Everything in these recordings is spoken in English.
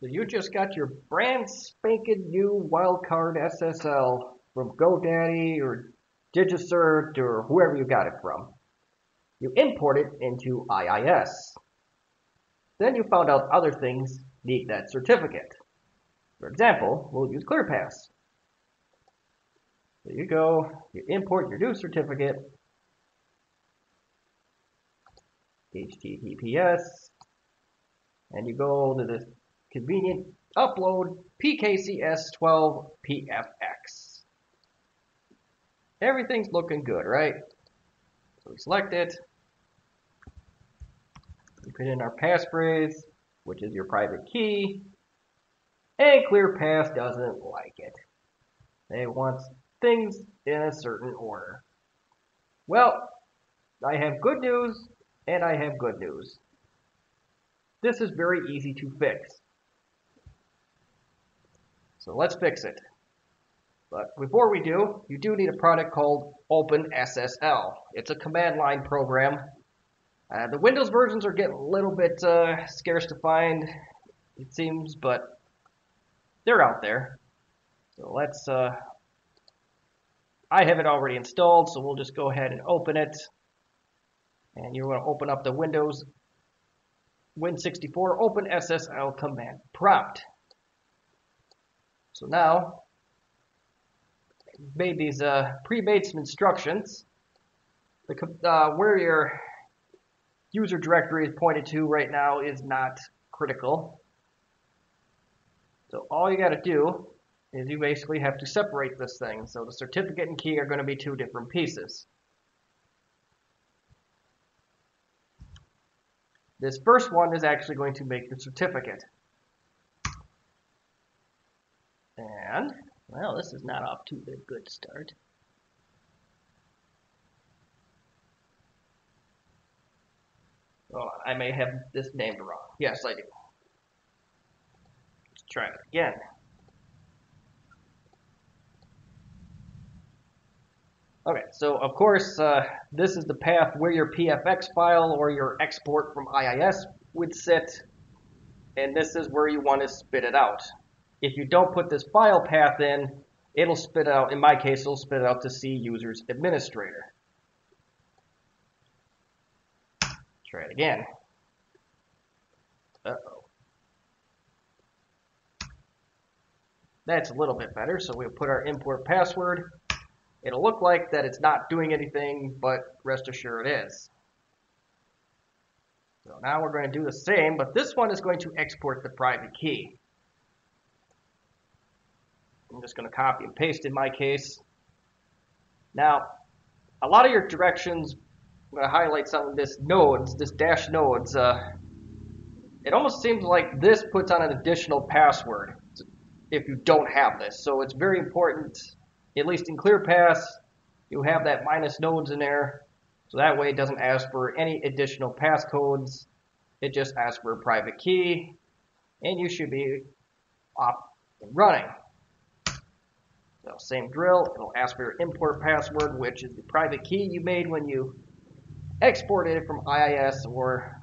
So you just got your brand spanking new wildcard SSL from GoDaddy or DigiCert or whoever you got it from. You import it into IIS. Then you found out other things need that certificate. For example, we'll use ClearPass. So you go, you import your new certificate, HTTPS, and you go to this convenient upload PKCS12PFX. Everything's looking good, right? So we select it. We put in our passphrase, which is your private key. And ClearPass doesn't like it. They want things in a certain order. Well, I have good news and I have good news. This is very easy to fix. So let's fix it. But before we do, you do need a product called OpenSSL. It's a command line program. Uh, the Windows versions are getting a little bit uh, scarce to find, it seems, but they're out there. So let's, uh, I have it already installed, so we'll just go ahead and open it. And you want to open up the Windows Win64 OpenSSL command prompt. So now, made these uh, pre-made some instructions. The, uh, where your user directory is pointed to right now is not critical. So all you got to do is you basically have to separate this thing. So the certificate and key are going to be two different pieces. This first one is actually going to make the certificate. And, well, this is not off to a good start. Oh, I may have this named wrong. Yes, I do. Let's try it again. Okay, so of course, uh, this is the path where your PFX file or your export from IIS would sit, and this is where you want to spit it out. If you don't put this file path in, it'll spit out, in my case, it'll spit out to C users administrator. Try it again. Uh-oh. That's a little bit better, so we'll put our import password. It'll look like that it's not doing anything, but rest assured it is. So now we're going to do the same, but this one is going to export the private key. I'm just going to copy and paste in my case. Now, a lot of your directions, I'm going to highlight some of this nodes, this dash nodes. Uh, it almost seems like this puts on an additional password if you don't have this. So it's very important at least in ClearPass, you have that minus nodes in there. So that way it doesn't ask for any additional passcodes. It just asks for a private key. And you should be off and running. So same drill. It'll ask for your import password, which is the private key you made when you exported it from IIS or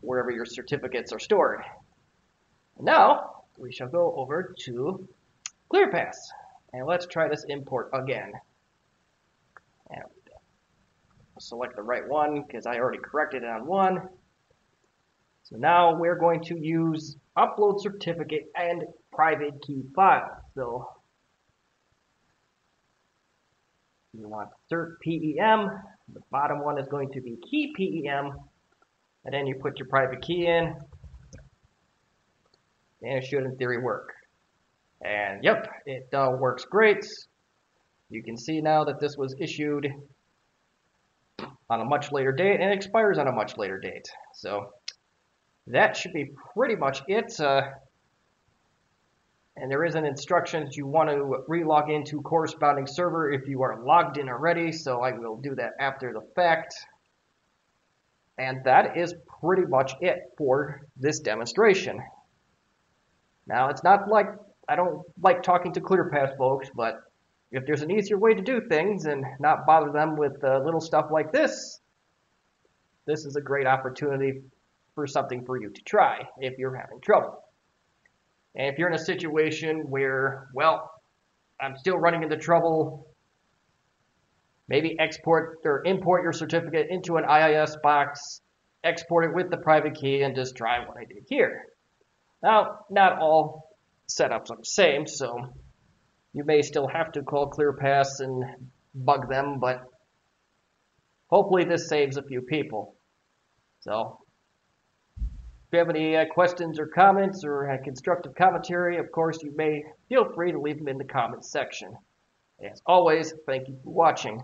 wherever your certificates are stored. Now, we shall go over to ClearPass. And let's try this import again. And select the right one because I already corrected it on one. So now we're going to use upload certificate and private key file. So you want cert PEM. The bottom one is going to be key PEM. And then you put your private key in. And it should in theory work. And yep, it uh, works great. You can see now that this was issued on a much later date and expires on a much later date. So that should be pretty much it. Uh, and there is an instruction that you want to relog into corresponding server if you are logged in already. So I will do that after the fact. And that is pretty much it for this demonstration. Now, it's not like I don't like talking to ClearPass folks, but if there's an easier way to do things and not bother them with uh, little stuff like this, this is a great opportunity for something for you to try if you're having trouble. And if you're in a situation where, well, I'm still running into trouble, maybe export or import your certificate into an IIS box, export it with the private key, and just try what I did here. Now, not all setups are the same, so you may still have to call ClearPass and bug them, but hopefully this saves a few people. So, you have any uh, questions or comments or uh, constructive commentary, of course, you may feel free to leave them in the comments section. As always, thank you for watching.